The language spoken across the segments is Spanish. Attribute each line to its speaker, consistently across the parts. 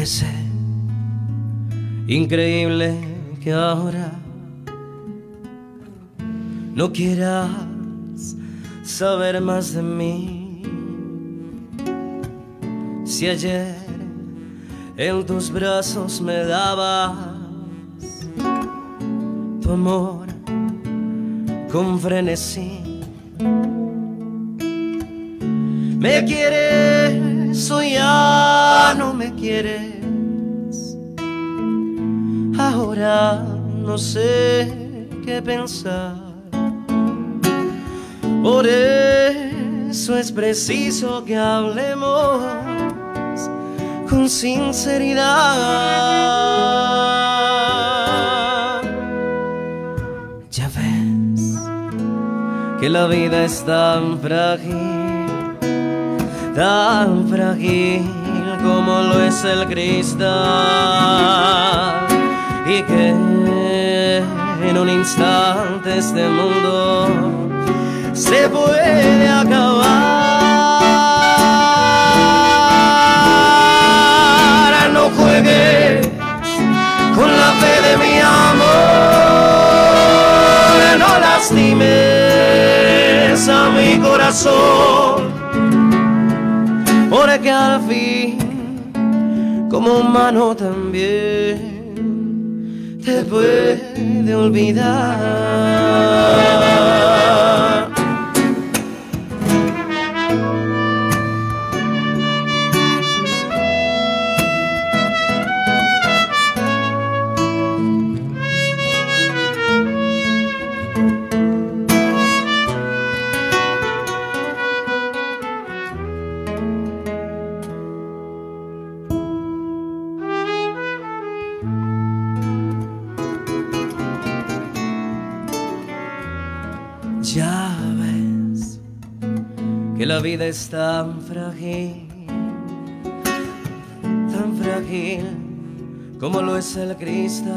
Speaker 1: Parece increíble que ahora no quieras saber más de mí. Si ayer en tus brazos me dabas tu amor con frenesí. Me quieres o ya no me quieres. Ahora no sé qué pensar. Por eso es preciso que hablemos con sinceridad. Ya ves que la vida es tan frágil, tan frágil como lo es el cristal. Y que en un instante este mundo se puede acabar. No juegues con la fe de mi amor, no lastimes a mi corazón, porque al fin, como humano también, te puede olvidar. Ya ves que la vida es tan frágil, tan frágil como lo es el cristal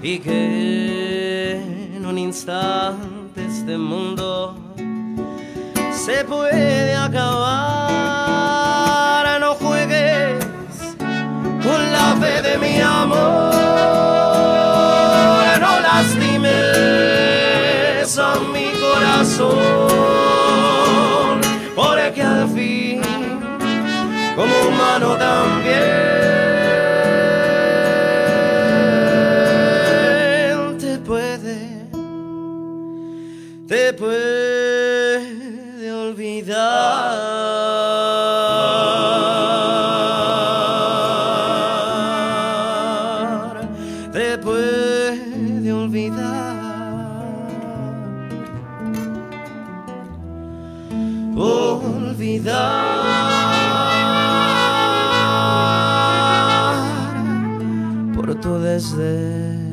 Speaker 1: y que en un instante este mundo se puede acabar. No juegues con la fe de mi mi corazón, porque al fin, como humano también, te puede, te puede olvidar, te puede olvidar. Por tu desdén.